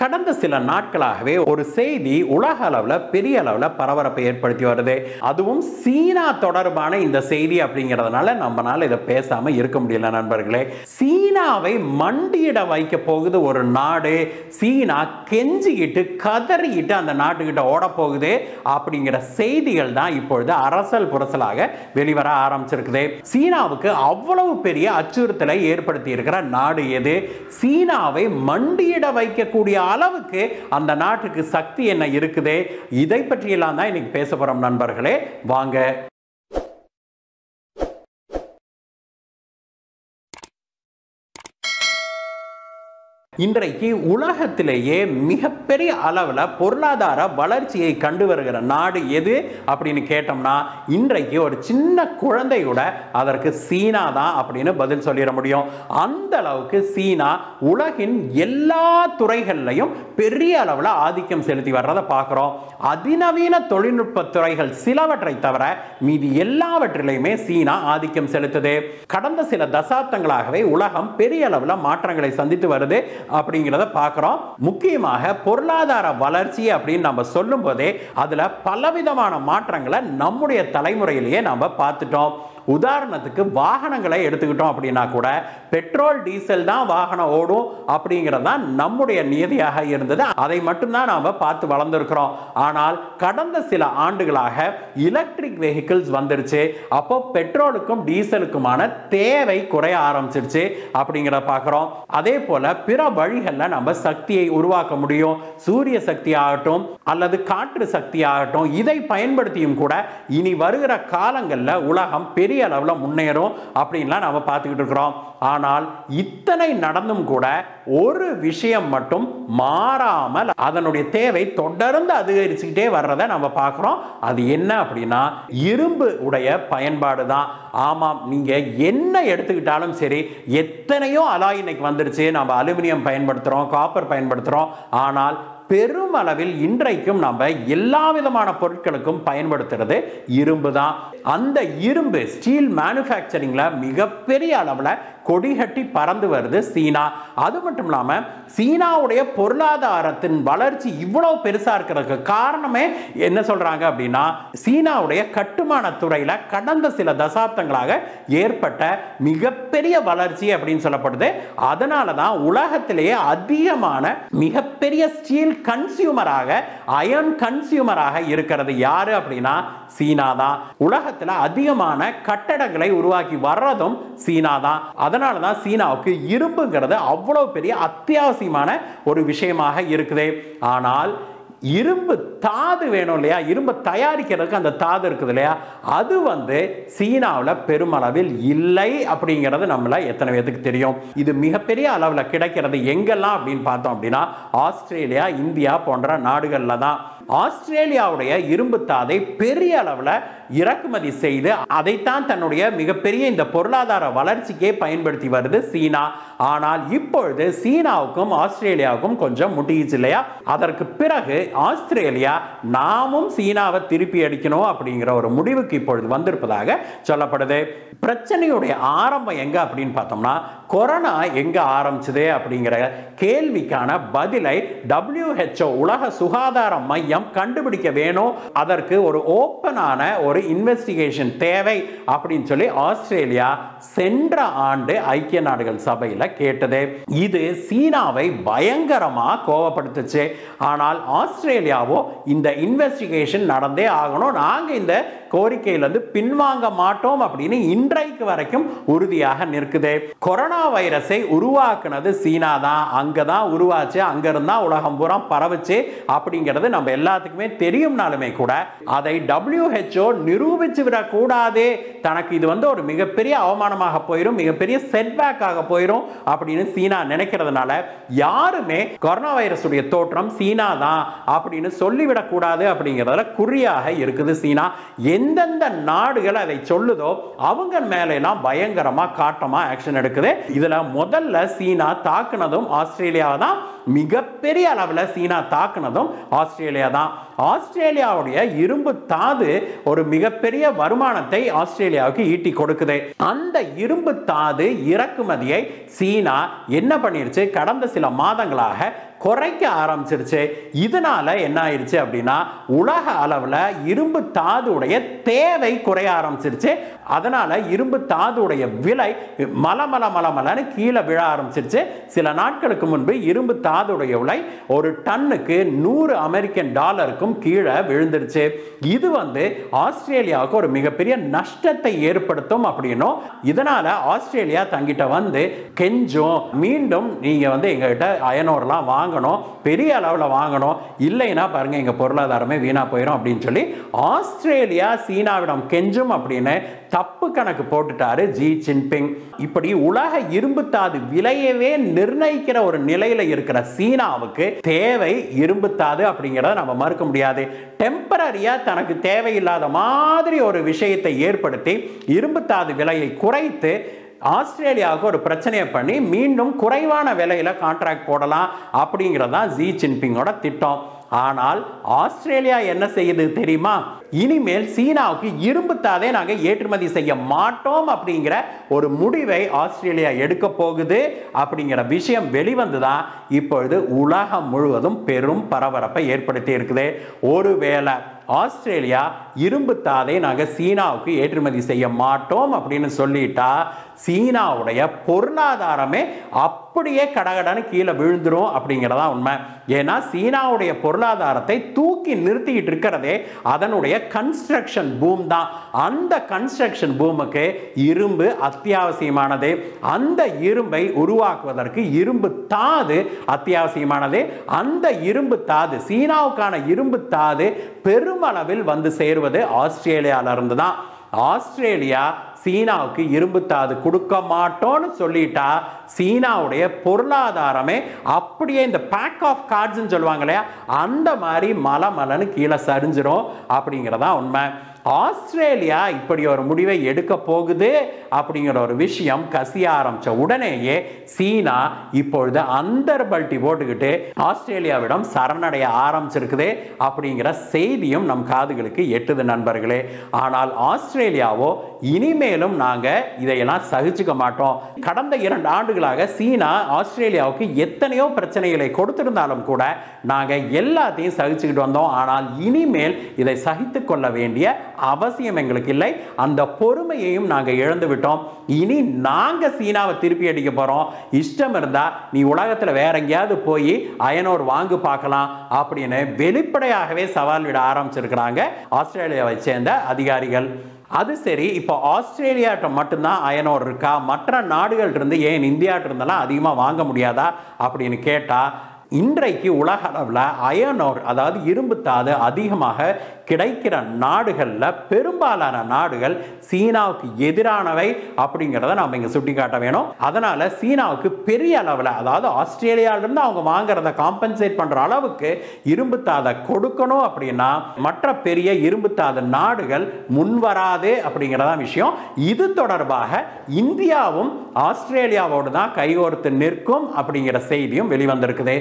கடந்த சில நாட்களாகவே ஒரு செய்தி உலக அளவில் பெரிய அளவில் பரபரப்பை ஏற்படுத்தி வருது. அதுவும் சீனா தொடர்பான இந்த செய்தி அப்படிங்கிறதுனால நம்மளால இதை பேசாம இருக்க முடியல நண்பர்களே. சீனாவை மண்டியிட வைக்க போகுது ஒரு நாடு. சீனா கெஞ்சிக்கிட்டு கதறிக்கிட்டு அந்த நாட்டுக்கிட்ட ஓட போகுது. அப்படிங்கிற செய்திகள் தான் இப்பொழுது அரசல் புரசலாக வெளிவர ஆரம்பிச்சிருக்குது. சீனாவுக்கு அவ்வளவு பெரிய அச்சுறுத்தலை ஏற்படுத்தி இருக்கிற நாடு எது? சீனாவை மண்டியிட வைக்கக்கூடிய அளவுக்கு அந்த நாட்டுக்கு சக்தி என்ன இருக்குது இதை பற்றியெல்லாம் தான் இன்னைக்கு பேச போகிறோம் நண்பர்களே. வாங்க. இன்றைக்கு உலகத்திலேயே மிகப்பெரிய அளவில் பொருளாதார வளர்ச்சியை கண்டு வருகிற நாடு எது அப்படின்னு கேட்டோம்னா இன்றைக்கு ஒரு சின்ன குழந்தையோட அதற்கு சீனா தான் அப்படின்னு பதில் சொல்லிட முடியும். அந்த அளவுக்கு சீனா உலகின் எல்லா துறைகள்லையும் பெரிய அளவில் ஆதிக்கம் செலுத்தி வர்றதை பார்க்குறோம். அதிநவீன தொழில்நுட்ப துறைகள் சிலவற்றை தவிர மீதி எல்லாவற்றிலையுமே சீனா ஆதிக்கம் செலுத்துது. கடந்த சில தசாப்தங்களாகவே உலகம் பெரிய அளவில் மாற்றங்களை சந்தித்து வருது. அப்படிங்கிறத பார்க்குறோம். முக்கியமாக பொருளாதார வளர்ச்சி அப்படின்னு நம்ம சொல்லும் போதே அதில் பலவிதமான மாற்றங்களை நம்முடைய தலைமுறையிலேயே நம்ம பார்த்துட்டோம். உதாரணத்துக்கு வாகனங்களை எடுத்துக்கிட்டோம் அப்படின்னா கூட பெட்ரோல் டீசல் தான் வாகனம் ஓடும் அப்படிங்கிறது தான் நம்முடைய நியதியாக இருந்தது. அதை மட்டும்தான் நாம் பார்த்து வளர்ந்துருக்கிறோம். ஆனால் கடந்த சில ஆண்டுகளாக எலக்ட்ரிக் வெஹிக்கிள்ஸ் வந்துருச்சு. அப்போ பெட்ரோலுக்கும் டீசலுக்குமான தேவை குறைய ஆரம்பிச்சிருச்சு அப்படிங்கிறத பார்க்குறோம். அதே போல் பிற வழிகளில் நம்ம சக்தியை உருவாக்க முடியும். சூரிய சக்தி ஆகட்டும் அல்லது காற்று சக்தி ஆகட்டும் இதை பயன்படுத்தியும் கூட இனி வருகிற காலங்களில் உலகம் பெரிய அளவில் முன்னேறும் அப்படின்லாம் நம்ம பார்த்துக்கிட்டு இருக்கிறோம். ஆனால் இத்தனை நடந்தும் கூட ஒரு விஷயம் மட்டும் மாறாமல் அதனுடைய தேவை தொடர்ந்து அதிகரிச்சுக்கிட்டே வர்றதை நம்ம பார்க்குறோம். அது என்ன அப்படின்னா இரும்பு உடைய பயன்பாடு தான். ஆமாம் நீங்கள் என்ன எடுத்துக்கிட்டாலும் சரி எத்தனையோ அலாய் இன்னைக்கு வந்துருச்சு. நம்ம அலுமினியம் பயன்படுத்துகிறோம் காப்பர் பயன்படுத்துகிறோம் ஆனால் பெருமளவில் இன்றைக்கும் நம்ம எல்லா விதமான பொருட்களுக்கும் பயன்படுத்துறது இரும்பு தான் அந்த இரும்பு ஸ்டீல் மேனுஃபேக்சரிங்கில் மிகப்பெரிய அளவில் கொடிகட்டி பறந்து வருது சீனா. அது மட்டும் இல்லாமல் சீனாவுடைய பொருளாதாரத்தின் வளர்ச்சி இவ்வளோ பெருசாக இருக்கிறதுக்கு காரணமே என்ன சொல்கிறாங்க அப்படின்னா சீனாவுடைய கட்டுமான துறையில் கடந்த சில தசாப்தங்களாக ஏற்பட்ட மிகப்பெரிய வளர்ச்சி அப்படின்னு சொல்லப்படுது. அதனால தான் உலகத்திலேயே அதிகமான மிகப்பெரிய ஸ்டீல் கன்சியூமராக அயன் கன்சியூமராக இருக்கிறது யாரு அப்படின்னா சீனா தான் உலகத்தில் அதிகமான கட்டடங்களை உருவாக்கி வர்றதும் சீனா தான் அதனால் அதனால தான் சீனாவுக்கு இரும்புங்கிறது அவ்வளோ பெரிய அத்தியாவசியமான ஒரு விஷயமாக இருக்குது. ஆனால் இரும்பு தாது வேணும் இல்லையா? இரும்பு தயாரிக்கிறதுக்கு அந்த தாது இருக்குது இல்லையா? அது வந்து சீனாவில் பெருமளவில் இல்லை அப்படிங்கிறது நம்மள எத்தனை பேத்துக்கு தெரியும். இது மிகப்பெரிய அளவில் கிடைக்கிறது எங்கெல்லாம் அப்படின்னு பார்த்தோம் அப்படின்னா ஆஸ்திரேலியா இந்தியா போன்ற நாடுகளில் தான் ஆஸ்திரேலியாவுடைய இரும்பு தாதை பெரிய அளவில் இறக்குமதி செய்து அதைத்தான் தன்னுடைய மிகப்பெரிய இந்த பொருளாதார வளர்ச்சிக்கே பயன்படுத்தி வருது சீனா. ஆனால் இப்பொழுது சீனாவுக்கும் ஆஸ்திரேலியாவுக்கும் கொஞ்சம் முட்டிச்சு இல்லையா? அதற்கு பிறகு ஆஸ்திரேலியா நாமும் சீனாவை திருப்பி அடிக்கணும் அப்படிங்கிற ஒரு முடிவுக்கு இப்பொழுது வந்திருப்பதாக சொல்லப்படுது. பிரச்சனையுடைய ஆரம்பம் எங்க அப்படின்னு பார்த்தோம்னா கொரோனா எங்க ஆரம்பிச்சது அப்படிங்கிற கேள்விக்கான பதிலை டபிள்யூஹெச்ஓ உலக சுகாதார மையம் கண்டுபிடிக்க வேணும். அதற்கு ஒரு ஓப்பனான ஒரு இன்வெஸ்டிகேஷன் தேவை அப்படின்னு சொல்லி ஆஸ்திரேலியா சென்ற ஆண்டு ஐக்கிய நாடுகள் சபையில் கேட்டது. இது சீனாவை பயங்கரமா கோவப்படுத்துச்சு. ஆனால் ஆஸ்திரேலியாவோ இந்த இன்வெஸ்டிகேஷன் நடந்தே ஆகணும். நாங்க இந்த கோரிக்கையிலிருந்து பின்வாங்க மாட்டோம் அப்படின்னு இன்றைக்கு வரைக்கும் உறுதியாக நிற்குது. கொரோனா வைரஸை உருவாக்குனது சீனா தான் அங்கே தான் உருவாச்சு. அங்கிருந்தா உலகம் பூரா பரவுச்சு அப்படிங்கிறது நம்ம எல்லாத்துக்குமே தெரியும்னாலுமே கூட அதை டபிள்யூஹெச்ஓ நிரூபிச்சு விடக்கூடாது. தனக்கு இது வந்து ஒரு மிகப்பெரிய அவமானமாக போயிடும் மிகப்பெரிய செட்பேக்காக போயிடும் அப்படின்னு சீனா நினைக்கிறதுனால யாருமே கொரோனா வைரஸுடைய தோற்றம் சீனா தான் அப்படின்னு சொல்லிவிடக்கூடாது அப்படிங்கிறதுல குறியாக இருக்குது சீனா. எந்தெந்த நாடுகள் அதை சொல்லுதோ அவங்க மேலாம் எல்லாம் பயங்கரமா ஆக்ஷன் எடுக்குது. இதுல முதல்ல சீனா தாக்குனதும் ஆஸ்திரேலியாவை தான். மிகப்பெரிய அளவில் சீனா தாக்குனதும் ஆஸ்திரேலியா தான். ஆஸ்திரேலியாவுடைய இரும்பு தாது ஒரு மிகப்பெரிய வருமானத்தை ஆஸ்திரேலியாவுக்கு ஈட்டி கொடுக்குது. அந்த இரும்பு தாது இறக்குமதியை சீனா என்ன பண்ணிருச்சு? கடந்த சில மாதங்களாக குறைக்க ஆரம்பிச்சிருச்சு. இதனால என்ன ஆயிடுச்சு அப்படின்னா உலக அளவில் இரும்பு தாதுடைய தேவை குறைய ஆரம்பிச்சிருச்சு. அதனால இரும்பு தாதுடைய விலை மல மல மல மலன்னு கீழே விழ ஆரம்பிச்சிருச்சு. சில நாட்களுக்கு முன்பு இரும்பு தாதுடைய விலை ஒரு டன்னுக்கு நூறு அமெரிக்கன் டாலருக்கும் கீழே விழுந்துருச்சு. இது வந்து ஆஸ்திரேலியாவுக்கு ஒரு மிகப்பெரிய நஷ்டத்தை ஏற்படுத்தும் அப்படின்னும் இதனால ஆஸ்திரேலியா தங்கிட்ட வந்து கெஞ்சும் மீண்டும் நீங்க வந்து எங்ககிட்ட அயனோர்லாம் வாங்கணும் பெரிய அளவில் வாங்கணும். இல்லைன்னா பாருங்க எங்க பொருளாதாரமே வீணா போயிடும் அப்படின்னு சொல்லி ஆஸ்திரேலியா சீனாவிடம் கெஞ்சும் அப்படின்னு தப்பு கணக்கு போட்டுட்டாரு ஜி ஜின்பிங். இப்படி உலக இரும்புத்தாது விலையவே நிர்ணயிக்கிற ஒரு நிலையில இருக்கிற சீனாவுக்கு தேவை இரும்புத்தாது அப்படிங்கிறத நம்ம மறுக்க முடியாது. டெம்பரரியாக தனக்கு தேவையில்லாத மாதிரி ஒரு விஷயத்தை ஏற்படுத்தி இரும்புத்தாது விலையை குறைத்து ஆஸ்திரேலியாவுக்கு ஒரு பிரச்சனையை பண்ணி மீண்டும் குறைவான விலையில் கான்ட்ராக்ட் போடலாம் அப்படிங்கிறது தான் ஜி ஜின்பிங்கோட திட்டம். ஆனால் ஆஸ்திரேலியா என்ன செய்யுது தெரியுமா? இனிமேல் சீனாவுக்கு இரும்புத்தாதே நாங்கள் ஏற்றுமதி செய்ய மாட்டோம் அப்படிங்கிற ஒரு முடிவை ஆஸ்திரேலியா எடுக்க போகுது அப்படிங்கிற விஷயம் வெளிவந்து தான் இப்பொழுது உலகம் முழுவதும் பெரும் பரபரப்பை ஏற்படுத்தி இருக்குது. ஒருவேளை ஆஸ்திரேலியா இரும்பு தாதை நாங்கள் சீனாவுக்கு ஏற்றுமதி செய்ய மாட்டோம் அப்படின்னு சொல்லிட்டா சீனாவுடைய பொருளாதாரமே அப்படியே கடகடன்னு கீழே விழுந்துடும் அப்படிங்கிறதா உண்மை. ஏன்னா சீனாவுடைய பொருளாதாரத்தை தூக்கி நிறுத்திக்கிட்டு இருக்கிறதே அதனுடைய கன்ஸ்ட்ரக்ஷன் பூம் தான். அந்த கன்ஸ்ட்ரக்ஷன் பூமுக்கு இரும்பு அத்தியாவசியமானது. அந்த இரும்பை உருவாக்குவதற்கு இரும்பு தாது அத்தியாவசியமானது. அந்த இரும்பு தாது சீனாவுக்கான இரும்பு தாது பெரும் பெருமளவில் வந்து சேருவது ஆஸ்திரேலியாவிலிருந்து தான் ஆஸ்திரேலியா சீனாவுக்கு இரும்புத்தாது கொடுக்க மாட்டோம்னு சொல்லிட்டா சீனாவுடைய பொருளாதாரமே அப்படியே இந்த பேக் ஆஃப் கார்ட்ஸ்ன்னு சொல்லுவாங்க இல்லையா அந்த மாதிரி மலை மலைன்னு கீழே சரிஞ்சிரும் அப்படிங்கிறதான் உண்மை. ஆஸ்திரேலியா இப்படி ஒரு முடிவை எடுக்க போகுது அப்படிங்கிற ஒரு விஷயம் கசிய ஆரம்பிச்ச உடனேயே சீனா இப்பொழுது அந்தர்பல்ட்டி போட்டுக்கிட்டு ஆஸ்திரேலியாவிடம் சரணடைய ஆரம்பிச்சிருக்குது அப்படிங்கிற செய்தியும் நம் காதுகளுக்கு எட்டுது நண்பர்களே. ஆனால் ஆஸ்திரேலியாவோ இனிமேலும் நாங்கள் இதையெல்லாம் சகிச்சுக்க மாட்டோம். கடந்த இரண்டு ஆண்டுகளாக சீனா ஆஸ்திரேலியாவுக்கு எத்தனையோ பிரச்சனைகளை கொடுத்திருந்தாலும் கூட நாங்கள் எல்லாத்தையும் சகிச்சுக்கிட்டு வந்தோம். ஆனால் இனிமேல் இதை சகித்து கொள்ள வேண்டிய அவசியம் எங்களுக்கு இல்லை. அந்த பொறுமையையும் நாங்கள் இழந்து விட்டோம். இனி நாங்கள் சீனாவை திருப்பி அடிக்க போகிறோம் இஷ்டம் இருந்தால் நீ உலகத்தில் வேற எங்கேயாவது போய் அயனோர் வாங்கு பார்க்கலாம் அப்படின்னு வெளிப்படையாகவே சவால் விட ஆரம்பிச்சிருக்கிறாங்க ஆஸ்திரேலியாவை சேர்ந்த அதிகாரிகள். அது சரி இப்போ ஆஸ்திரேலியாட்ட மட்டும்தான் அயனோர் இருக்கா? மற்ற நாடுகள் இருந்து ஏன் இந்தியாட்ட இருந்தெல்லாம் அதிகமாக வாங்க முடியாதா அப்படின்னு கேட்டால் இன்றைக்கு உலக அளவில் அயனோர் அதாவது இரும்புத்தாது அதிகமாக கிடைக்கிற நாடுகளில் பெரும்பாலான நாடுகள் சீனாவுக்கு எதிரானவை அப்படிங்கிறத நம்ம இங்கே சுட்டி காட்ட வேணும். அதனால் சீனாவுக்கு பெரிய அளவில் அதாவது ஆஸ்திரேலியாவிலிருந்து அவங்க வாங்குறத காம்பன்சேட் பண்ணுற அளவுக்கு இரும்புத்தாத கொடுக்கணும் அப்படின்னா மற்ற பெரிய இரும்புத்தாத நாடுகள் முன்வராது அப்படிங்கிறதா விஷயம். இது தொடர்பாக இந்தியாவும் ஆஸ்திரேலியாவோடு தான் கைகோர்த்து நிற்கும் அப்படிங்கிற செய்தியும் வெளிவந்திருக்குது.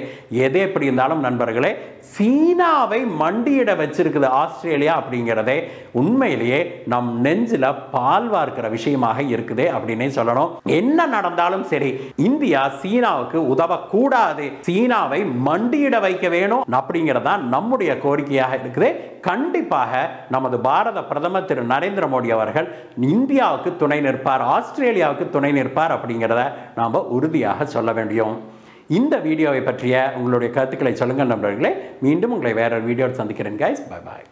எது எப்படி இருந்தாலும் நண்பர்களே சீனாவை மண்டியிட வச்சிருக்குது ஆஸ்திரேலியா ஆஸ்திரேலியா அப்படிங்கிறதே உண்மையிலேயே நம் நெஞ்சில் பால் வார்க்கிற விஷயமாக இருக்குது அப்படின்னே சொல்லணும். என்ன நடந்தாலும் சரி இந்தியா சீனாவுக்கு உதவக்கூடாது. சீனாவை மண்டியிட வைக்க வேணும் அப்படிங்கிறதா நம்முடைய கோரிக்கையாக இருக்குது. கண்டிப்பாக நமது பாரத பிரதமர் திரு நரேந்திர மோடி அவர்கள் இந்தியாவுக்கு துணை நிற்பார் ஆஸ்திரேலியாவுக்கு துணை நிற்பார் அப்படிங்கிறத நாம் உறுதியாக சொல்ல வேண்டியும் இந்த வீடியோவை பற்றிய உங்களுடைய கருத்துக்களை சொல்லுங்கள் நண்பர்களே. மீண்டும் உங்களை வேற வீடியோ சந்திக்கிறேன் கைஸ் பாய் பாய்